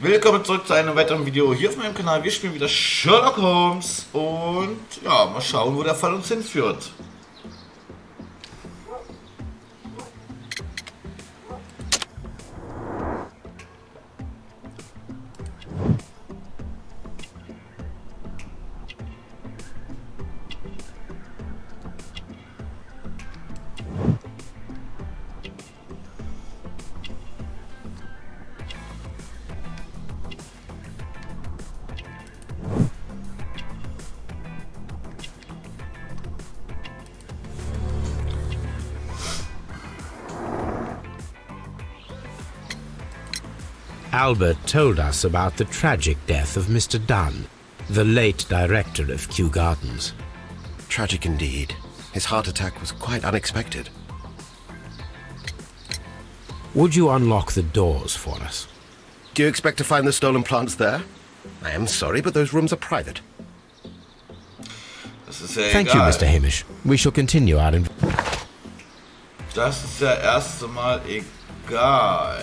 Willkommen zurück zu einem weiteren Video hier auf meinem Kanal. Wir spielen wieder Sherlock Holmes und ja, mal schauen, wo der Fall uns hinführt. Albert told us about the tragic death of Mr. Dunn, the late director of Kew Gardens. Tragic indeed. His heart attack was quite unexpected. Would you unlock the doors for us? Do you expect to find the stolen plants there? I am sorry, but those rooms are private. Das ist ja Thank egal. you, Mr. Hamish. We shall continue our inv- Das ist ja erst einmal egal.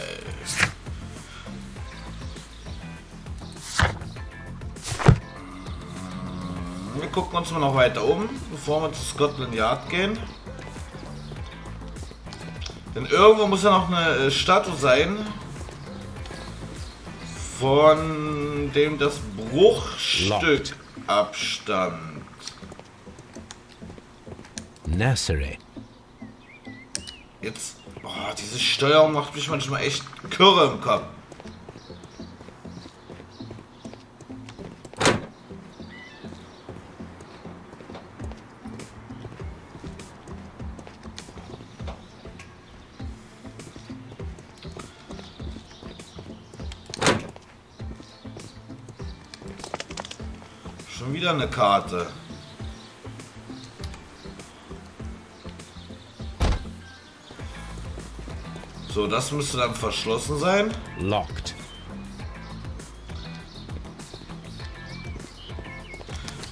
Wir gucken uns mal noch weiter um, bevor wir zu Scotland Yard gehen. Denn irgendwo muss ja noch eine äh, Statue sein, von dem das Bruchstück abstammt. nursery. Jetzt, boah, diese Steuerung macht mich manchmal echt Kürre im Kopf. Wieder eine Karte. So, das müsste dann verschlossen sein. Locked.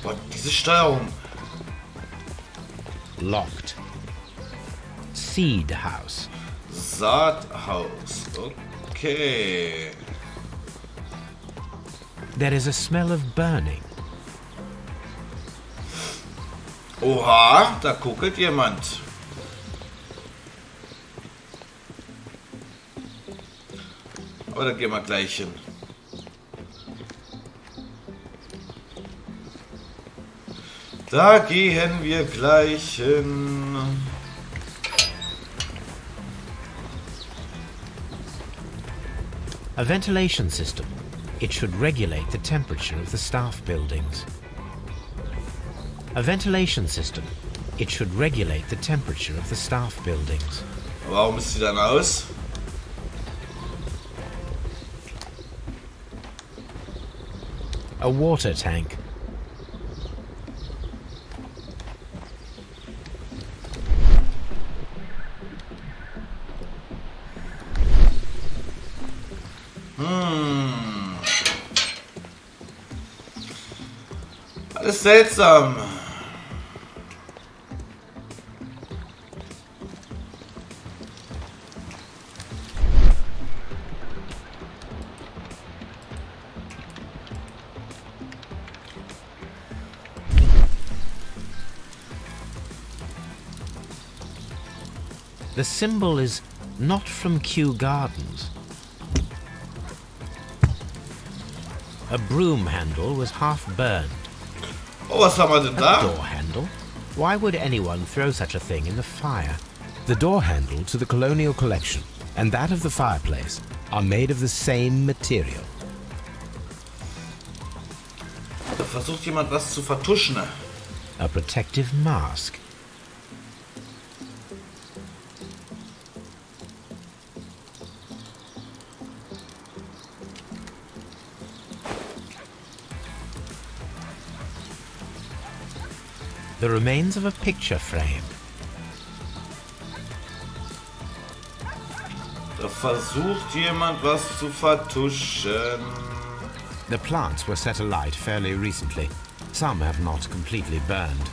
Boah, diese Steuerung. Locked. Seed house. Saathaus. Okay. There is a smell of burning. Oha, da guckelt jemand. Aber da gehen wir gleich hin. Da gehen wir gleich hin. A ventilation system. It should regulate the temperature of the staff buildings. A ventilation system. It should regulate the temperature of the staff buildings. Warum ist sie dann aus? A water tank. Hmm. Alles seltsam. Symbol is not from Kew Gardens. A broom handle was half burned. Oh, was haben wir denn A da? door handle? Why would anyone throw such a thing in the fire? The door handle to the colonial collection and that of the fireplace are made of the same material. Da versucht jemand was zu vertuschen. A protective mask. The remains of a picture frame. Da versucht jemand was zu vertuschen. The plants were set alight fairly recently. Some have not completely burned.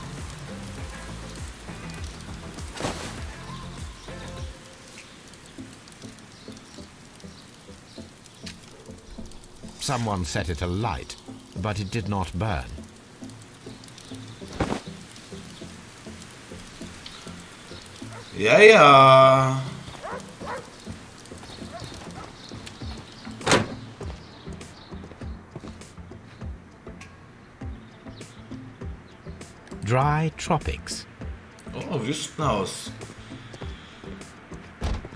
Someone set it alight, but it did not burn. Ja, ja. Dry tropics. Oh, Wüstenhaus.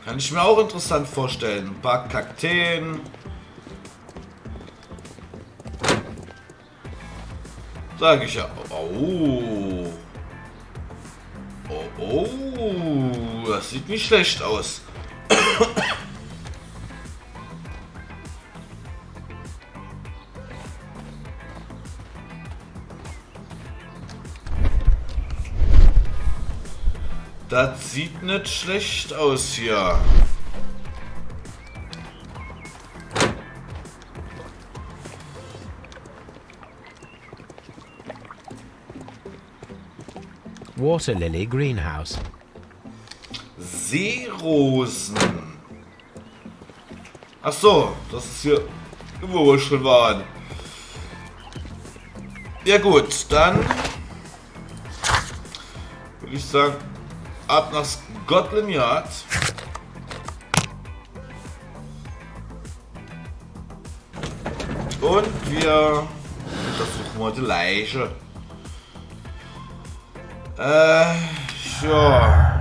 Kann ich mir auch interessant vorstellen. Ein paar Kakteen. Sag ich ja. Oh. Oh. Das sieht nicht schlecht aus. Das sieht nicht schlecht aus hier. Water lily greenhouse. Seerosen. Ach so, das ist hier, wo wir schon waren. Ja gut, dann würde ich sagen, ab nach Scotland Yard. Und wir untersuchen mal die Leiche. Äh, ja.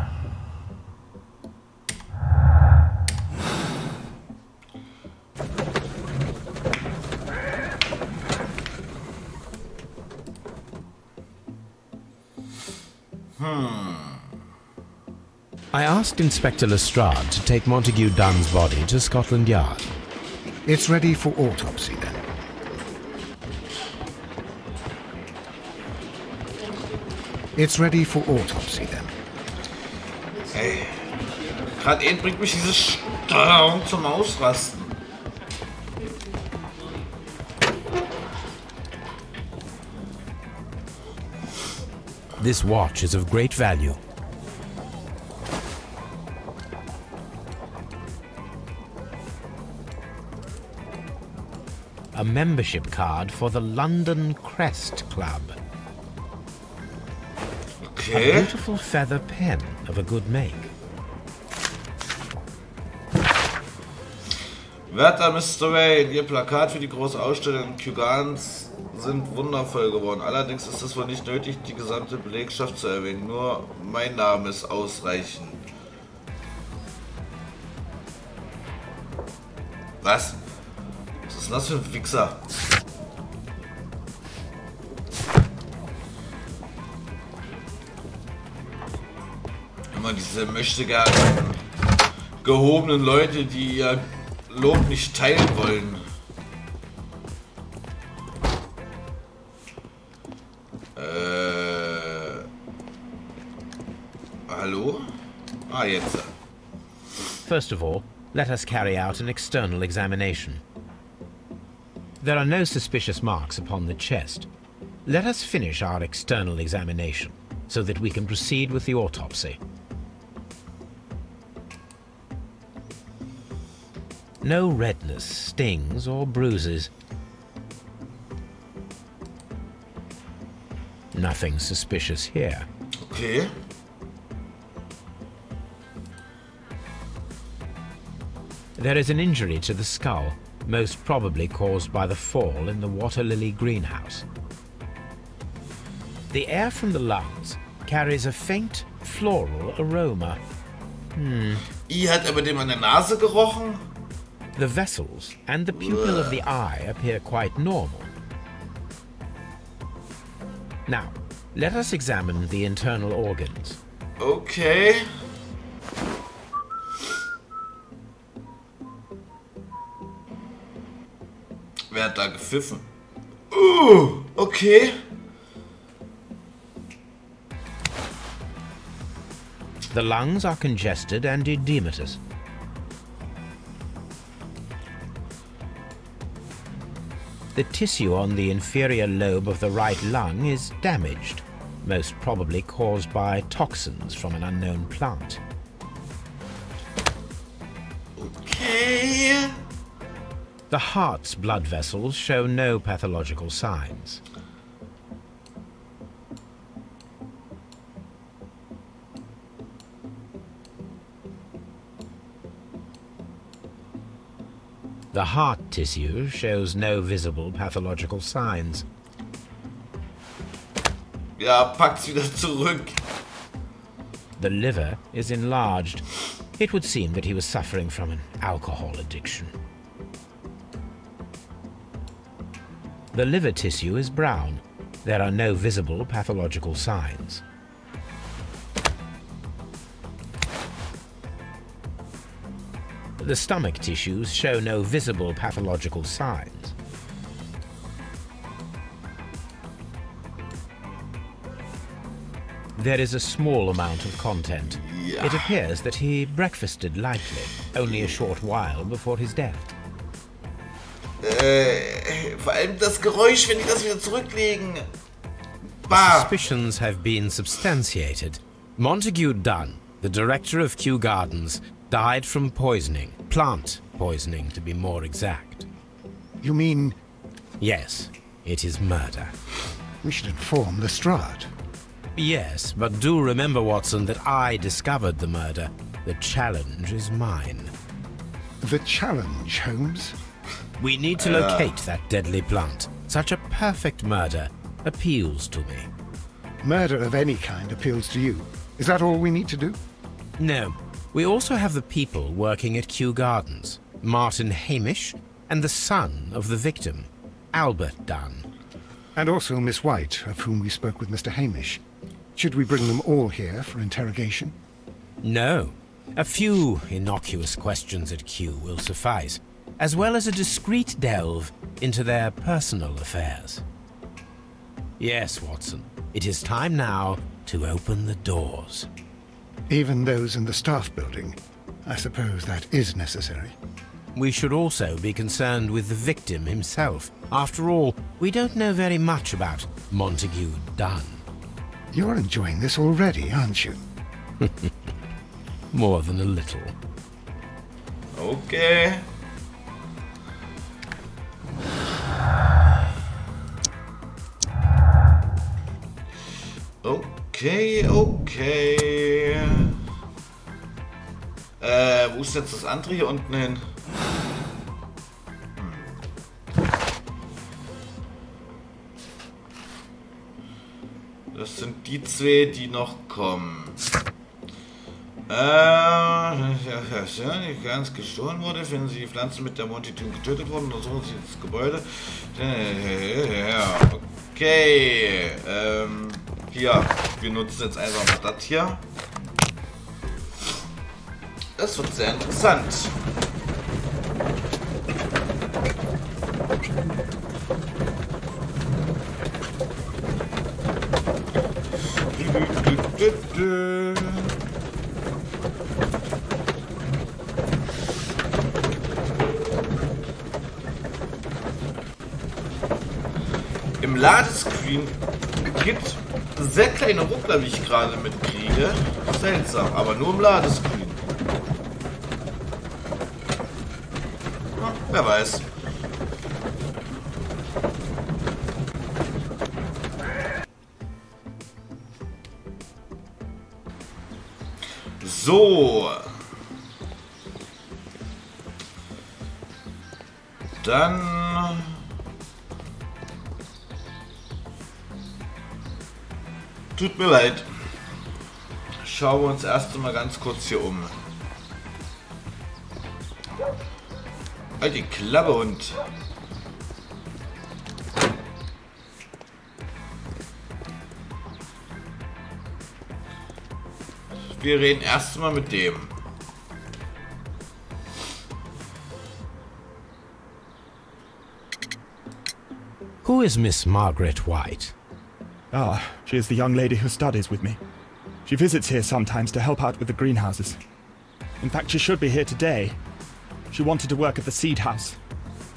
I asked Inspector Lestrade to take Montague Dunn's body to Scotland Yard. It's ready for autopsy then. It's ready for autopsy then. Ey. Gerade eben bringt mich diese Steuerung zum Ausrasten. This watch is of great value. A membership card for the London Crest Club. A Okay. beautiful feather pen of a good make. Werter Mr. Wayne, Ihr Plakat für die große Ausstellung in Kugans sind wundervoll geworden. Allerdings ist es wohl nicht nötig, die gesamte Belegschaft zu erwähnen. Nur mein Name ist ausreichend. Was? Was ist denn das für ein Wichser? Immer diese möchte gern gehobenen Leute, die ihr Lob nicht teilen wollen. Äh. Hallo? Ah, jetzt. First of all, let us carry out an external examination. There are no suspicious marks upon the chest. Let us finish our external examination so that we can proceed with the autopsy. No redness, stings, or bruises. Nothing suspicious here. Okay. There is an injury to the skull, most probably caused by the fall in the water lily greenhouse. The air from the lungs carries a faint floral aroma. I hat er dem an der Nase gerochen? The vessels and the pupil of the eye appear quite normal. Now, let us examine the internal organs. Okay. Wer hat da gepfiffen? Uh, okay. The lungs are congested and edematous. The tissue on the inferior lobe of the right lung is damaged, most probably caused by toxins from an unknown plant. Okay. The heart's blood vessels show no pathological signs. The heart tissue shows no visible pathological signs. Ja, packt's wieder zurück. The liver is enlarged. It would seem that he was suffering from an alcohol addiction. The liver tissue is brown. There are no visible pathological signs. The stomach tissues show no visible pathological signs. There is a small amount of content. It appears that he breakfasted lightly, only a short while before his death. Äh, vor allem das Geräusch, wenn die das wieder zurücklegen. Bah. Suspicions have been substantiated. Montague Dunn, the director of Kew Gardens, died from poisoning. Plant poisoning, to be more exact. You mean Yes, it is murder. we should inform Lestrade? Yes, but do remember, Watson, that I discovered the murder. The challenge is mine. The challenge, Holmes? We need to uh. locate that deadly plant. Such a perfect murder appeals to me. Murder of any kind appeals to you. Is that all we need to do? No, we also have the people working at Kew Gardens. Martin Hamish and the son of the victim, Albert Dunn. And also Miss White, of whom we spoke with Mr. Hamish. Should we bring them all here for interrogation? No. A few innocuous questions at Kew will suffice, as well as a discreet delve into their personal affairs. Yes, Watson, it is time now to open the doors. Even those in the staff building. I suppose that is necessary. We should also be concerned with the victim himself. After all, we don't know very much about Montague Dunn. You're enjoying this already, aren't you? More than a little. Okay. Okay, okay. Äh, wo ist jetzt das andere hier unten hin? Hm. Das sind die zwei, die noch kommen. Äh, die ganz gestohlen wurde, finden Sie die Pflanzen mit der Montitum getötet wurden, untersuchen Sie das Gebäude. Okay. Ähm, hier, wir nutzen jetzt einfach mal das hier. Das wird sehr interessant. Im Ladescreen gibt sehr kleine Ruckler, wie ich gerade mitkriege. Seltsam, aber nur im Ladescreen. Wer weiß. So. Dann... Tut mir leid. Schauen wir uns erst mal ganz kurz hier um. Halt die Klappe, Hund. Wir reden erst mal mit dem. Who is Miss Margaret White? Ah, she is the young lady who studies with me. She visits here sometimes to help out with the greenhouses. In fact, she should be here today. She wanted to work at the seed house.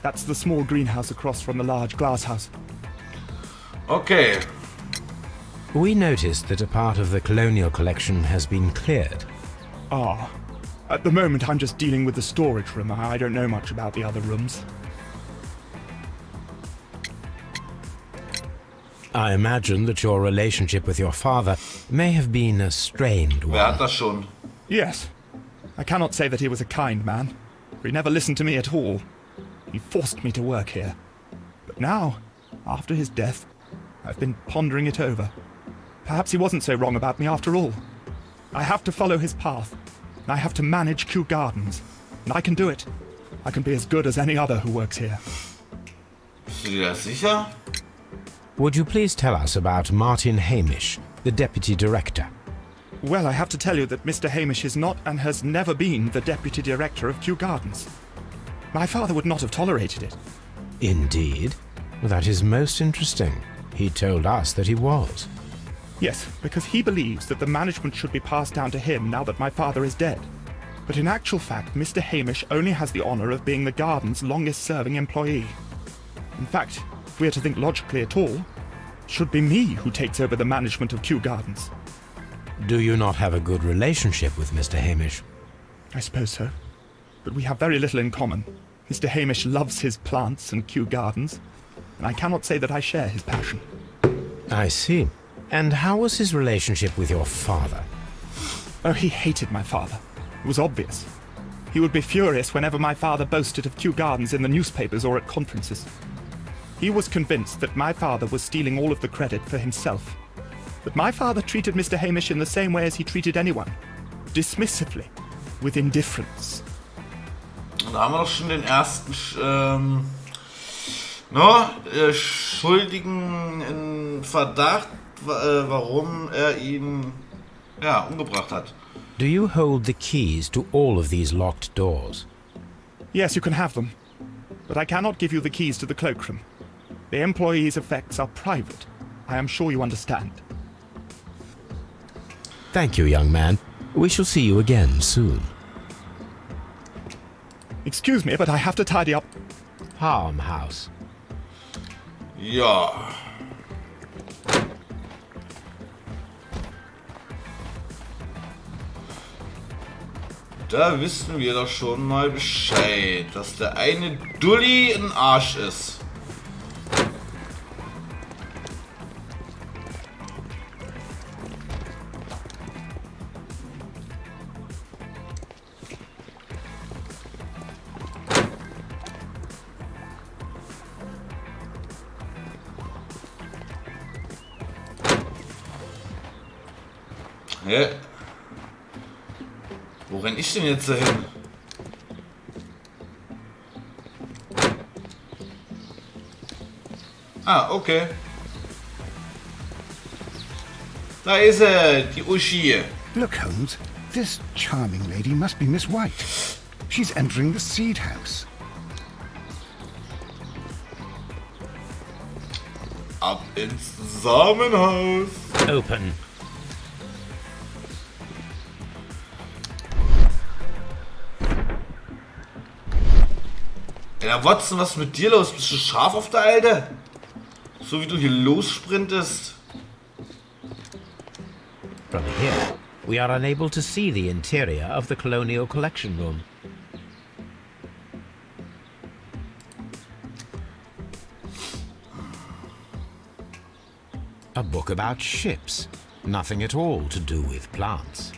That's the small greenhouse across from the large glass house. Okay. We noticed that a part of the colonial collection has been cleared. Ah. At the moment, I'm just dealing with the storage room. I I don't know much about the other rooms. I imagine that your relationship with your father may have been a strained Wer hat one. das schon? Yes. I cannot say that he was a kind man, for he never listened to me at all. He forced me to work here. But now, after his death, I've been pondering it over. Perhaps he wasn't so wrong about me after all. I have to follow his path. and I have to manage Kew Gardens. And I can do it. I can be as good as any other who works here. Bist du dir das sicher? Would you please tell us about Martin Hamish, the deputy director? Well, I have to tell you that Mr. Hamish is not and has never been the deputy director of Kew Gardens. My father would not have tolerated it. Indeed. That is most interesting. He told us that he was. Yes, because he believes that the management should be passed down to him now that my father is dead. But in actual fact, Mr. Hamish only has the honour of being the garden's longest serving employee. In fact, if we are to think logically at all, it should be me who takes over the management of Kew Gardens. Do you not have a good relationship with Mr. Hamish? I suppose so. But we have very little in common. Mr. Hamish loves his plants and Kew Gardens, and I cannot say that I share his passion. I see. And how was his relationship with your father? Oh, he hated my father. It was obvious. He would be furious whenever my father boasted of Kew Gardens in the newspapers or at conferences. He was convinced that my father was stealing all of the credit for himself. But my father treated Mr. Hamish in the same way as he treated anyone dismissively, with indifference. Da haben wir doch schon den ersten ähm, no, äh, Schuldigen in Verdacht, äh, warum er ihn ja, umgebracht hat. Do you hold the keys to all of these locked doors? Yes, you can have them. But I cannot give you the keys to the cloakroom. The employees' effects are private. I am sure you understand. Thank you, young man. We shall see you again soon. Excuse me, but I have to tidy up. Palm House. Ja. Da wissen wir doch schon mal Bescheid, dass der eine Dulli ein Arsch ist. Hä? Wo renn ich denn jetzt dahin? Ah, okay. Da ist sie, die Uschi. Look, Holmes, this charming lady must be Miss White. She's entering the seed house. Ab ins Samenhaus. Open. Ja, Watson, was ist mit dir los? Bist du scharf auf der Alte? So wie du hier lossprintest. From here, we are unable to see the interior of the Colonial Collection Room. A book about ships. Nothing at all to do with plants.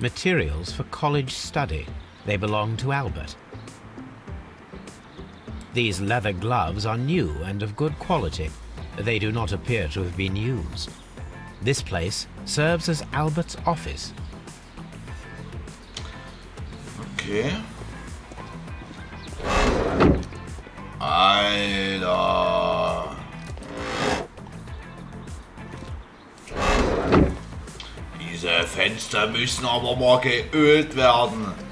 Materials for college study. They belong to Albert. These leather gloves are new and of good quality. They do not appear to have been used. This place serves as Albert's office. Okay. Alter. Uh, Diese Fenster müssen aber mal geölt werden.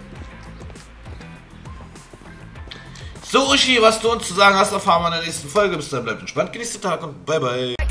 Uschi, was du uns zu sagen hast, erfahren wir in der nächsten Folge. Bis dann, bleibt entspannt, genießt den Tag und bye bye.